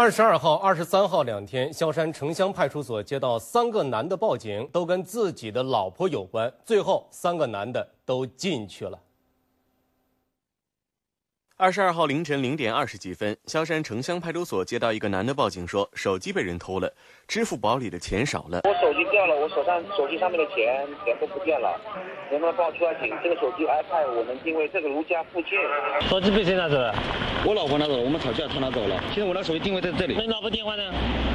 二十二号、二十三号两天，萧山城乡派出所接到三个男的报警，都跟自己的老婆有关。最后，三个男的都进去了。二十二号凌晨零点二十几分，萧山城乡派出所接到一个男的报警，说手机被人偷了，支付宝里的钱少了。我手机掉了，我手上手机上面的钱全部不见了，能不能帮我出来警？这个手机 iPad 我能定位这个如家附近。手机被谁拿走了？我老婆拿走了，我们吵架，她拿走了。现在我的手机定位在这里。那你老婆电话呢？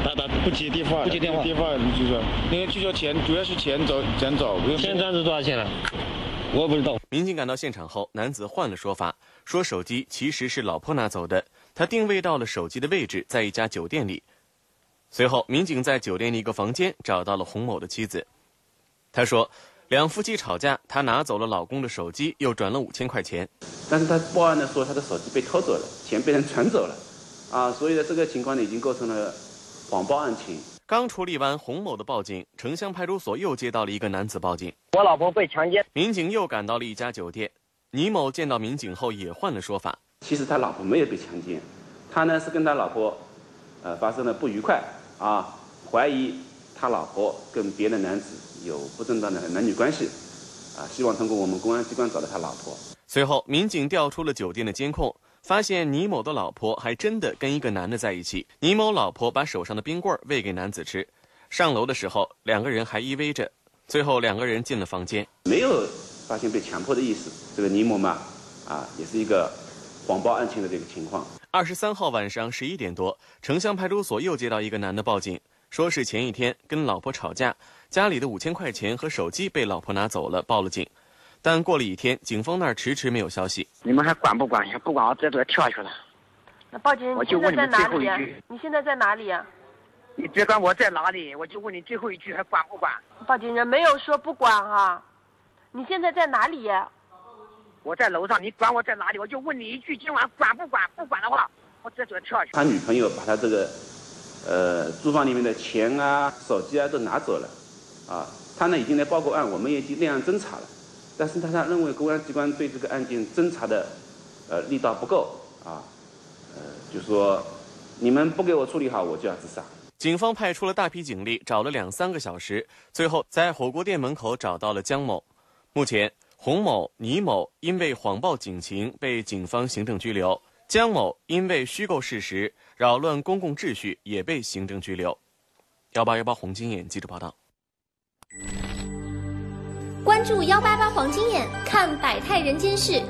打打不接电话，不接电话。电话就是，因为拒绝钱，主要是钱走钱走。现在是多少钱了？我不知道。民警赶到现场后，男子换了说法。说手机其实是老婆拿走的，他定位到了手机的位置在一家酒店里。随后，民警在酒店的一个房间找到了洪某的妻子。他说，两夫妻吵架，他拿走了老公的手机，又转了五千块钱。但是他报案的说他的手机被偷走了，钱被人传走了，啊，所以呢，这个情况呢已经构成了谎报案情。刚处理完洪某的报警，城乡派出所又接到了一个男子报警，我老婆被强奸。民警又赶到了一家酒店。倪某见到民警后也换了说法，其实他老婆没有被强奸，他呢是跟他老婆，呃发生了不愉快啊，怀疑他老婆跟别的男子有不正当的男女关系，啊，希望通过我们公安机关找到他老婆。随后，民警调出了酒店的监控，发现倪某的老婆还真的跟一个男的在一起。倪某老婆把手上的冰棍喂给男子吃，上楼的时候两个人还依偎着，最后两个人进了房间，没有。发现被强迫的意思，这个倪某嘛，啊，也是一个谎报案情的这个情况。二十三号晚上十一点多，城乡派出所又接到一个男的报警，说是前一天跟老婆吵架，家里的五千块钱和手机被老婆拿走了，报了警。但过了一天，警方那儿迟迟没有消息。你们还管不管？不管，我这都要跳下去了。那报警，我就问你们最后一句，你现在在哪里呀？你别管我在哪里，我就问你最后一句，还管不管？报警人没有说不管哈。你现在在哪里？我在楼上，你管我在哪里？我就问你一句，今晚管不管？不管的话，我这就要跳下去。他女朋友把他这个，呃，租房里面的钱啊、手机啊都拿走了，啊，他呢已经来报过案，我们也已经立案侦查了，但是他他认为公安机关对这个案件侦查的，呃，力道不够，啊，呃，就说你们不给我处理好，我就要自杀。警方派出了大批警力，找了两三个小时，最后在火锅店门口找到了江某。目前，洪某、倪某因为谎报警情被警方行政拘留，江某因为虚构事实、扰乱公共秩序也被行政拘留。幺八幺八黄金眼记者报道。关注幺八八黄金眼，看百态人间事。